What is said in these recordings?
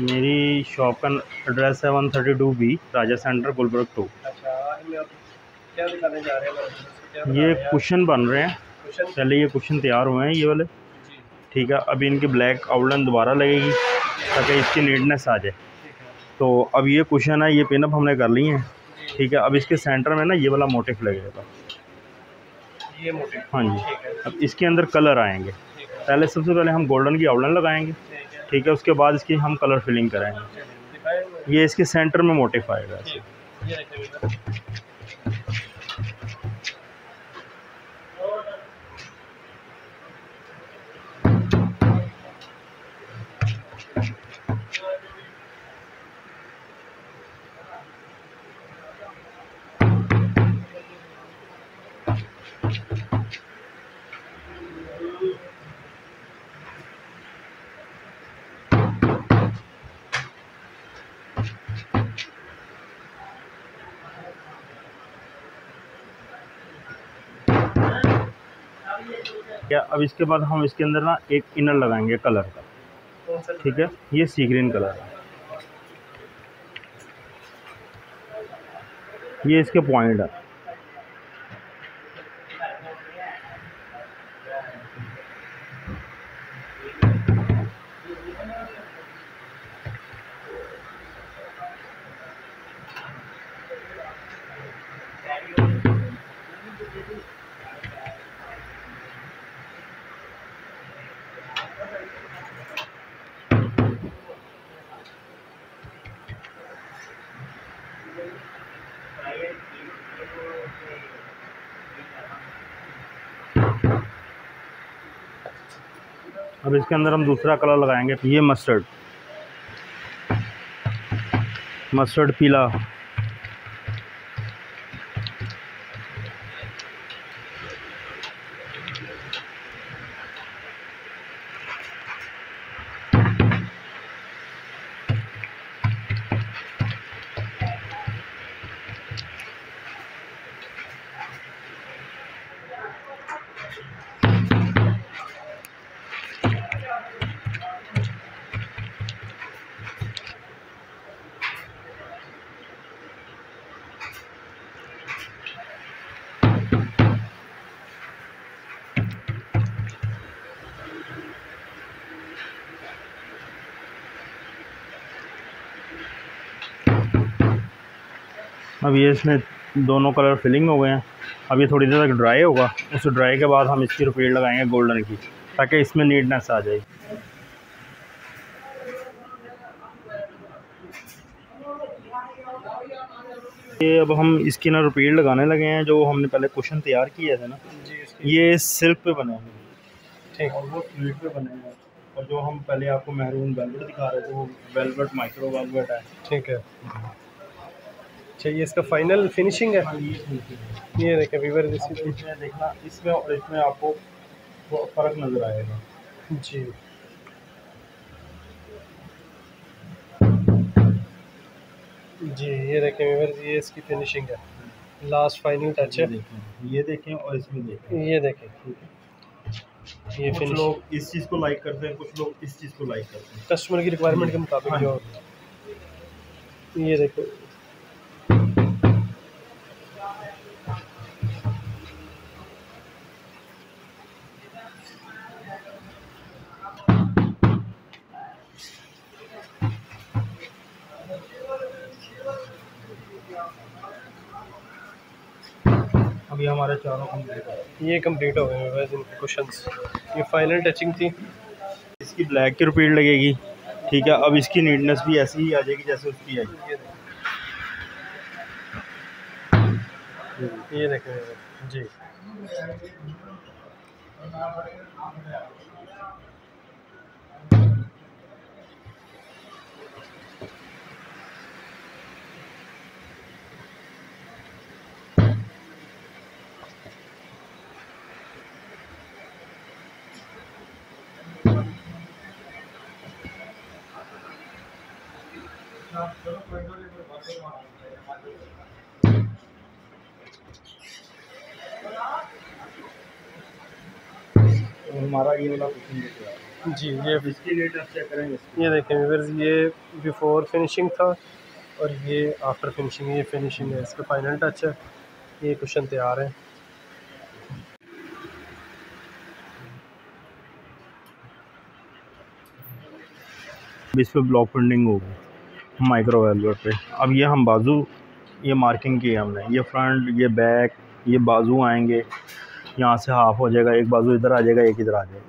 मेरी शॉप का एड्रेस है one thirty two B Raja centre Gulberg two. अच्छा ये कुशन बन रहे हैं। पहले ये कुशन तैयार हुए हैं ये वाले। ठीक है अभी इनकी ब्लैक आउटलाइन दोबारा लगेगी ताकि इसकी नीटनेस आ जाए। तो अब ये कुशन है ये पिनअप हमने कर ली हैं। ठीक है अब इसके सेंटर में ना ये वाला मोटिफ लगेगा। ये हाँ जी। अब इसके अंदर कलर आएँगे। पहले सबसे पहले हम गोल्डन की आउटलाइन लगाएँगे। ठीक है, उसके बाद इसकी हम कलर फिलिंग कराएँगे। ये इसके सेंटर में मोटिफ आएगा क्या अब इसके बाद हम इसके अंदर ना एक इनर लगाएँगे कलर का। ठीक है? ये सी ग्रीन कलर है ये इसके पॉइंट है। अब इसके अंदर हम दूसरा कलर लगाएँगे ये मस्टर्ड मस्टर्ड पीला। अब ये इसमें दोनों कलर फिलिंग हो गए हैं। अब ये थोड़ी देर तक ड्राई होगा। उस ड्राई के बाद हम इसकी रिपीट लगाएँगे गोल्डन की ताकि इसमें नीटनेस आ जाए। ये अब हम इसकी ना रिपीट लगाने लगे हैं जो हमने पहले क्वेश्चन तैयार किए थे ना। ये सिल्क पे बने हैं। ठीक। और वो पे बने हैं। और जो हम पहले आपको महरून वेलवेट दिखा रहे थे वो वेलवेट माइक्रो वेलवेट है। ठीक है। अच्छा ये इसका फाइनल फिनिशिंग है? ये देखें वीवर इसमें देखना इसमें और इसमें आपको फ़र्क नज़र आएगा। जी। जी ये देखें वीवर ये इसकी फिनिशिंग है। लास्ट फाइनल टच है। ये देखें और इसमें देखें। ये देखें। ये कुछ लोग इस चीज़ को लाइक करते हैं कुछ लोग इस चीज़ को लाइक करते हैं। कस्टमर की रिक्वायरमेंट के मुताबिक हाँ। जो ये देखो। अभी हमारे चारों कंप्लीट हो गए। ये कंप्लीट हो गए बस इनके क्वेश्चन ये फाइनल टचिंग थी। इसकी ब्लैक की रिपीट लगेगी। ठीक है अब इसकी नीटनेस भी ऐसी ही आ जाएगी जैसे उसकी आई। ये देखें जी। हमारा ये वाला क्वेश्चन जी ये इसकी रेट आप चेक करेंगे ये देखें व्यूअर्स ये बिफोर फिनिशिंग था और ये आफ्टर फिनिशिंग ये फिनिशिंग है इसका फाइनल टच है। ये कुशन तैयार है। इस पर ब्लॉक प्रिंटिंग होगी। माइक्रो वेलवेट पे। अब ये हम बाजू, ये मार्किंग की है हमने। ये फ्रंट ये बैक ये बाजू आएँगे। यहाँ से हाफ़ हो जाएगा, एक बाजू इधर आ जाएगा, एक इधर आ जाएगा।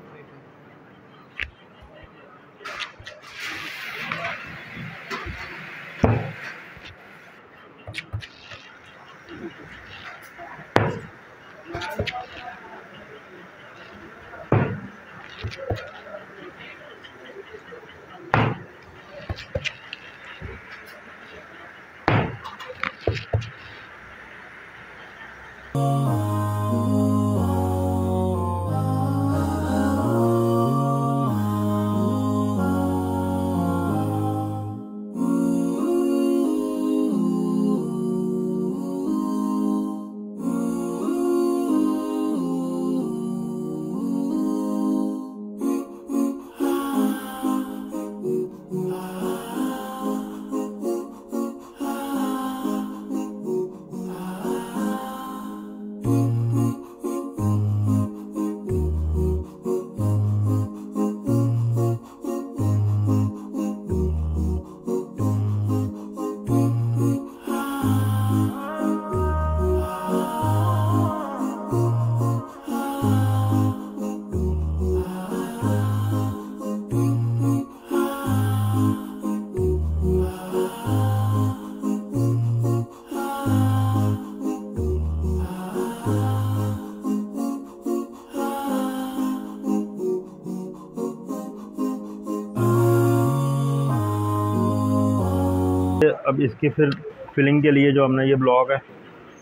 अब इसकी फिर फिलिंग के लिए जो हमने ये ब्लॉक है,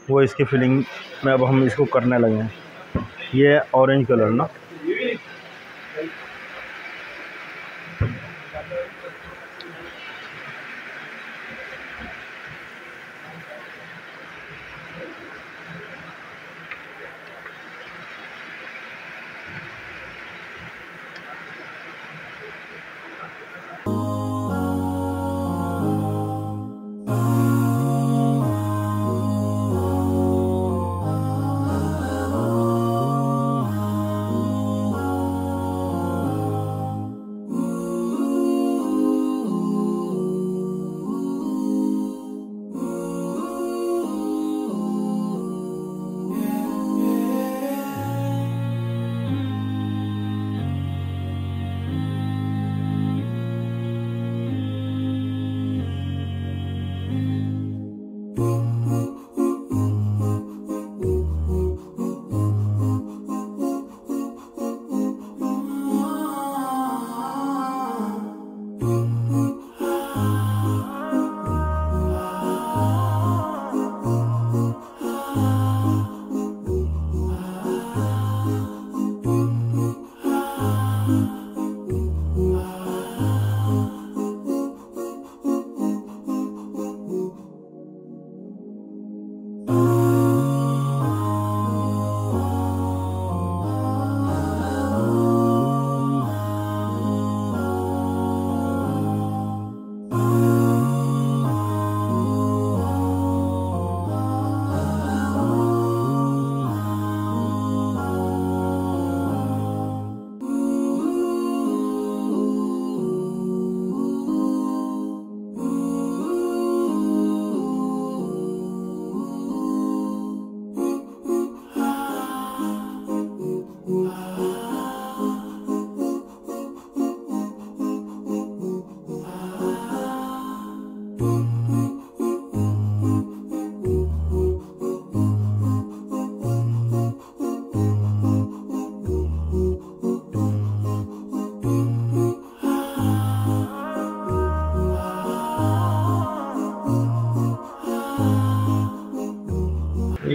वो इसकी फिलिंग में अब हम इसको करने लगे हैं। ये ऑरेंज कलर ना?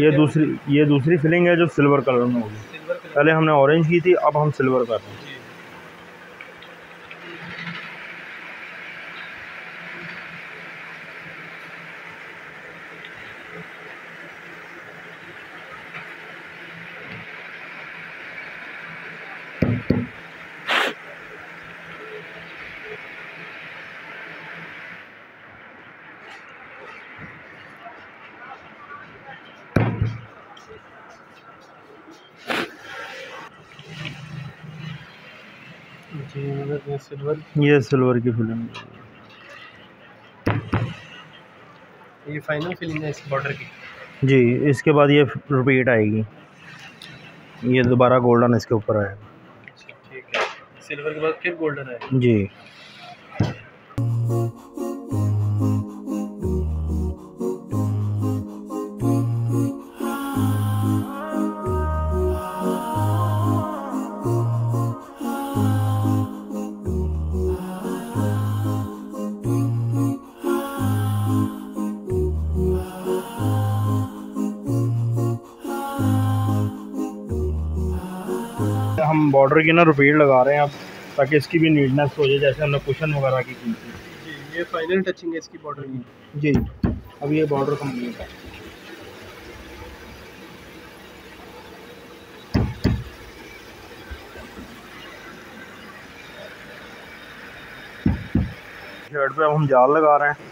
ये दूसरी ये दूसरी फिलिंग है जो सिल्वर कलर में होगी। पहले हमने ऑरेंज की थी अब हम सिल्वर कर रहे हैं। सिल्वर ये सिल्वर की फ़िल्म ये फाइनल फिलिंग है इस बॉर्डर की। जी इसके बाद ये रिपीट आएगी। ये दोबारा गोल्डन इसके ऊपर आएगा। अच्छा, ठीक है। सिल्वर के बाद फिर गोल्डन आएगा। जी। बॉर्डर की ना रिपीट लगा रहे हैं अब ताकि इसकी भी नीटनेस हो जाए जैसे हमने कुशन वगैरह की की थी। जी ये फाइनल टचिंग है इसकी बॉर्डर की। जी अब ये बॉर्डर कंप्लीट है। शर्ट पे अब हम जाल लगा रहे हैं।